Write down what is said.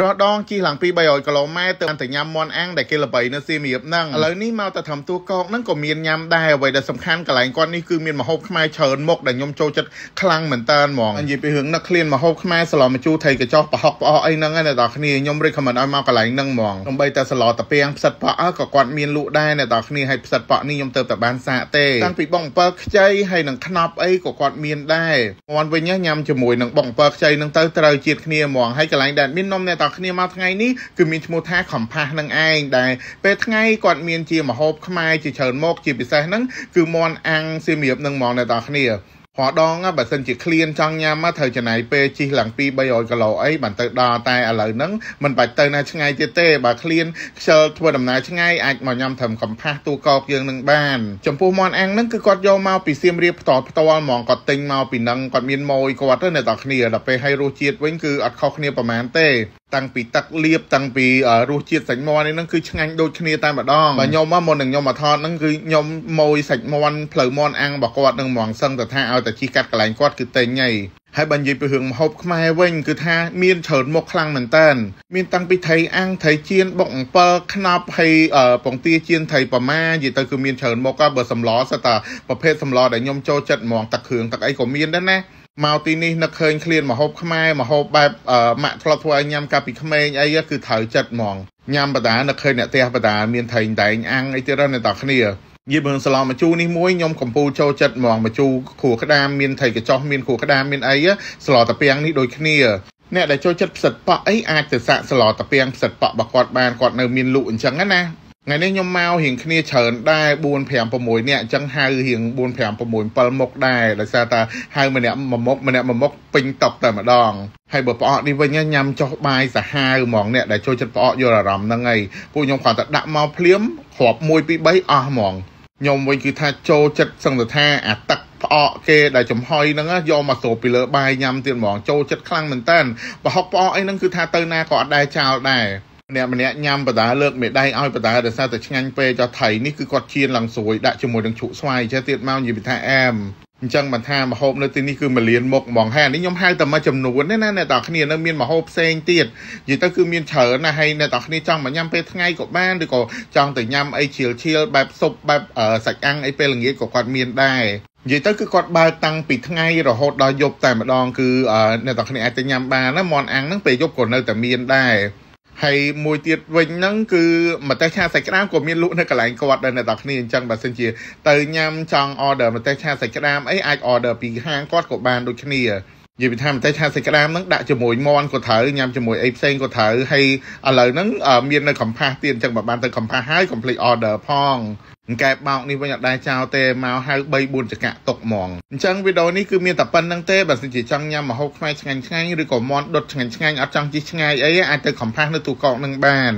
រស់ដងជិះឡើងពី300គីឡូម៉ែត្រទៅទៅញ៉ាំមន់អាំងដែលគេល្បីនៅសៀមរាបហ្នឹងឥឡូវនេះមកទៅធ្វើទួកោកហ្នឹងក៏មានញ៉ាំដែរអ្វីដែលសំខាន់កន្លែងគាត់នេះគឺមានម្ហូបខ្មែរច្រើនមុខដែលខ្ញុំចូលចិត្តខ្លាំងមែនតើហ្មងនិយាយពីរឿងនឹកឃ្លានម្ហូបខ្មែរសឡមជូរថៃកញ្ចោះប្រហុកផ្អកអីហ្នឹងណាដល់គ្នាខ្ញុំ recommend ឲ្យមកកន្លែងហ្នឹងហ្មងដើម្បីតែសឡតាពាំងផ្សិតប៉ក់ក៏គាត់មានលក់ដែរណាដល់គ្នាហើយផ្សិតប៉ក់នេះខ្ញុំទៅតែបានសាកទេតាំងពីបង7ខ្ចីហើយនឹងខ្នប់អីក៏គាត់មានដែរគាត់វិញញ៉ាំជាមួយនឹងបង7ខ្ចីហ្នឹងទៅត្រូវជាតិគ្នាហ្មងហើយកន្លែងដែលមាននំអ្នកដល់គ្នាមកថ្ងៃនេះគឺមានឈ្មោះថាខំផាសនឹងឯងដែលពេលថ្ងៃគាត់មានជាមហូបខ្មែរជាច្រើនមកជាពិសេសហ្នឹងគឺមន់អាំងសៀមរាបនឹងហ្មងអ្នកដល់គ្នាព្រោះដងបើសិនជាឃ្លានចង់ញ៉ាំមកត្រូវចំណាយពេលជិះឡើង2 300គីឡូអីបានទៅដល់តែឥឡូវហ្នឹងមិនបាច់ទៅណាឆ្ងាយទៀតទេបើឃ្លានខ្ជិលធ្វើដំណើរឆ្ងាយអាចមកញ៉ាំត្រឹមកំផាសទូកោកយើងនឹងបានចំពោះមន់អាំងហ្នឹងគឺគាត់យកមកពីសៀមរាបផ្ទាល់ផ្ទាល់ហ្មងគាត់ទិញមកពីនឹងគាត់មានម៉ួយគាត់ទៅអ្នកទាំងគ្នាដល់ពេលឲ្យរសជាតិវិញគឺអត់ខុសគ្នាប្រហែលទេ តាំងពីទឹកលៀបតាំងពីរសជាតិសាច់មាន់នេះនឹងគឺឆ្ងាញ់ដូចគ្នាតែម្ដងបើខ្ញុំមកមុននឹងខ្ញុំមកថតហ្នឹងគឺខ្ញុំម៉ួយសាច់មាន់ផ្លូវមាន់អាំងរបស់គាត់នឹងហ្មងសឹងតែថាឲ្យតែជីកាត់កន្លែងគាត់គឺតែងហីហើយបើនិយាយពីរឿងម្ហូបខ្មែរវិញគឺថាមានច្រើនមុខខ្លាំងមែនតើមានតាំងពីថៃអាំងថៃចៀនបុកអំពិលខ្នប់ហើយពងទាចៀនថៃប៉ាម៉ានិយាយទៅគឺមានច្រើនមុខបើសម្លសិតតែប្រភេទសម្លដែលខ្ញុំចូលចិត្តហ្មងទឹកគ្រឿងទឹកអីក៏មានដែរណា មកទីនេះនឹកឃើញឃ្លានមហូបខ្មែរមហូបបែបម៉ាក់ធ្លាប់ធ្វើឲ្យញ៉ាំកាលពីក្មេងអីគឺត្រូវចិត្តហ្មងញ៉ាំបដានឹកឃើញអ្នកផ្ទះបដាមានថៃតែងអាំងអីទៀតណាអ្នកគ្នានិយាយមើលសាឡមម្ជូរនេះមួយខ្ញុំកំពូលចូលចិត្តហ្មងម្ជូរគ្រួក្តាមមានថៃកញ្ចោះមានគ្រួក្តាមមានអីស្លតាពាំងនេះដូចគ្នាអ្នកដែលចូលចិត្តផ្សិតប៉ក់អីអាចទៅសាកស្លតាពាំងផ្សិតប៉ក់របស់គាត់បានគាត់នៅមានលក់អញ្ចឹងណា ថ្ងៃនេះខ្ញុំមករៀងគ្នាច្រើនដែរ4 5 6នាក់អញ្ចឹងហៅរៀង4 5 6 7មុខដែរដោយសារតែហៅម្នាក់មួយមុខម្នាក់មួយមុខពេញតុកតែម្ដងហើយបើផ្អកនេះវិញញ៉ាំចុះបាយសាហាវហ្មងអ្នកដែលចូលចិត្តផ្អកយល់អារម្មណ៍ហ្នឹងហើយពួកខ្ញុំគ្រាន់តែដាក់មកភ្លាមគ្រាប់1 2 3អស់ហ្មងខ្ញុំវិញគឺថាចូលចិត្តសឹងទៅថាអាទឹកផ្អកគេដែលចំហុយហ្នឹងយកមកស្រូបពីលើបាយញ៉ាំទៀតហ្មងចូលចិត្តខ្លាំងមែនតើប្រហុកផ្អកអីហ្នឹងគឺថាទៅណាក៏អត់ដែរចោលដែរ ម្នាក់ម្នាក់ញ៉ាំបដាលើកមេដៃឲ្យបដាដោយសារតែឆ្ងាញ់ពេកចោះថៃនេះគឺគាត់ជៀនឡើងស្រួយដាក់ជាមួយនឹងជ្រូកស្វាយចេះទៀតមកនិយាយថាអែមអញ្ចឹងបានថាមហូបនៅទីនេះគឺមលៀនមុខហ្មងហើយអានេះខ្ញុំហៅតែមួយចំនួនទេណាអ្នកទាំងគ្នានៅមានមហូបផ្សេងទៀតនិយាយទៅគឺមានច្រើនណាស់ហើយអ្នកទាំងគ្នាចង់មកញ៉ាំពេលថ្ងៃក៏បានឬក៏ចង់ទៅញ៉ាំអីឈៀលឈៀលបែបស៊ុបបែបសាច់អាំងអីពេលល្ងាចក៏គាត់មានដែរនិយាយទៅគឺគាត់បើកតាំងពីថ្ងៃរហូតដល់យប់តែម្ដងគឺអ្នកទាំងគ្នាអាចទៅញ៉ាំបានណាមន់អាំងហ្នឹងពេលយប់ក៏នៅតែមានដែរ ហើយមួយទៀតវិញហ្នឹងគឺម្ទេសឆាសាច់ក្តាមក៏មានលក់នៅកន្លែងគាត់ដែរអ្នកនរគ្នាអញ្ចឹងបើសិនជាទៅញ៉ាំចង់ order ម្ទេសឆាសាច់ក្តាមអីអាច order ពីហាងគាត់ក៏បានដូចគ្នា និយាយពីថាម្ទេសឆាសាច់ក្តាមហ្នឹងដាក់ជាមួយមន់ក៏ត្រូវញ៉ាំជាមួយអីផ្សេងក៏ត្រូវហើយឥឡូវហ្នឹងមាននៅកំផាសទៀតអញ្ចឹងបើបានទៅកំផាសហើយ complete order ផងកែបោកនេះវិញអត់ដែរចោលទេមកហៅ3 4ចង្កាក់ຕົកហ្មងអញ្ចឹងវីដេអូនេះគឺមានតែប៉ុណ្្នឹងទេបើសិនជាចង់ញ៉ាំម្ហូបខ្មែរឆ្ងាញ់ឆ្ងាញ់ឬក៏មាន់ដុតឆ្ងាញ់ឆ្ងាញ់អត់ចង់ជិះឆ្ងាយអីអាចទៅកំផាសនៅទូកកនឹងបាន